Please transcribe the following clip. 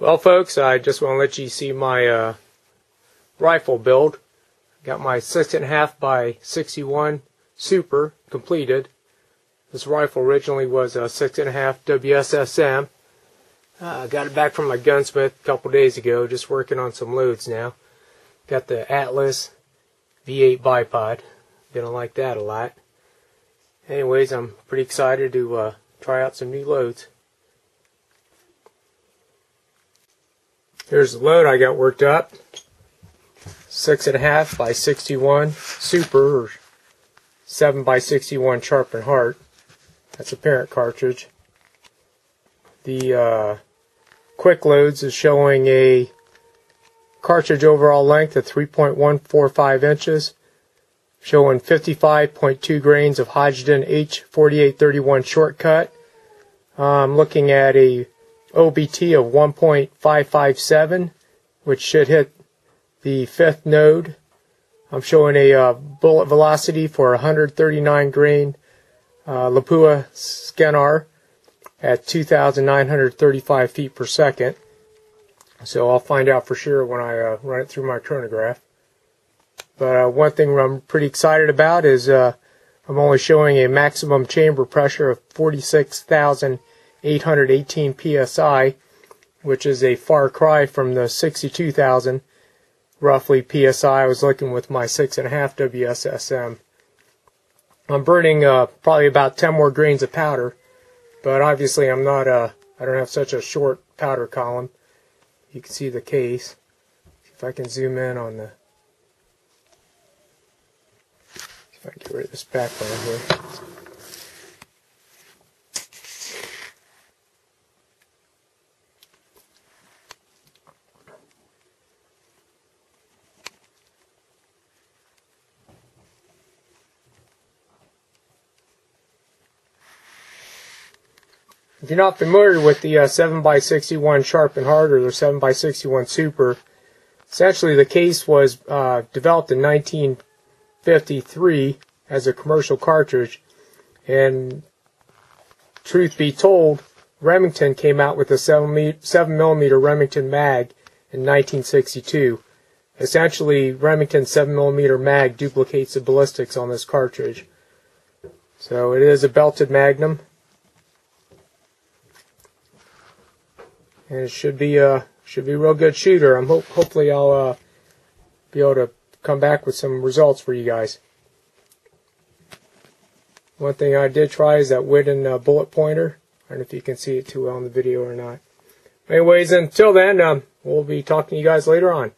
Well, folks, I just want to let you see my uh, rifle build. Got my six and a half by 61 Super completed. This rifle originally was a six and a half WSSM. I uh, got it back from my gunsmith a couple days ago. Just working on some loads now. Got the Atlas V8 bipod. Gonna like that a lot. Anyways, I'm pretty excited to uh, try out some new loads. Here's the load I got worked up. Six and a half by 61 Super, or seven by 61 Sharpe and Hart. That's a parent cartridge. The uh, quick loads is showing a cartridge overall length of 3.145 inches, showing 55.2 grains of Hodgdon H4831 shortcut. I'm looking at a OBT of 1.557, which should hit the fifth node. I'm showing a uh, bullet velocity for 139 grain uh, Lapua Skenar at 2,935 feet per second. So I'll find out for sure when I uh, run it through my chronograph. But uh, one thing I'm pretty excited about is uh, I'm only showing a maximum chamber pressure of 46,000 818 psi, which is a far cry from the 62,000 roughly psi I was looking with my 6.5 WSSM. I'm burning uh, probably about 10 more grains of powder, but obviously I'm not, uh, I don't have such a short powder column. You can see the case. If I can zoom in on the, if I get rid of this background here. If you're not familiar with the uh, 7x61 Sharpe and Hart or the 7x61 Super, essentially the case was uh, developed in 1953 as a commercial cartridge, and truth be told, Remington came out with a 7 millimeter Remington mag in 1962. Essentially, Remington 7 millimeter mag duplicates the ballistics on this cartridge. So it is a belted magnum. And it should be a uh, should be a real good shooter. I'm hope hopefully I'll uh, be able to come back with some results for you guys. One thing I did try is that Whidden uh, bullet pointer. I don't know if you can see it too well in the video or not. Anyways, until then, um, we'll be talking to you guys later on.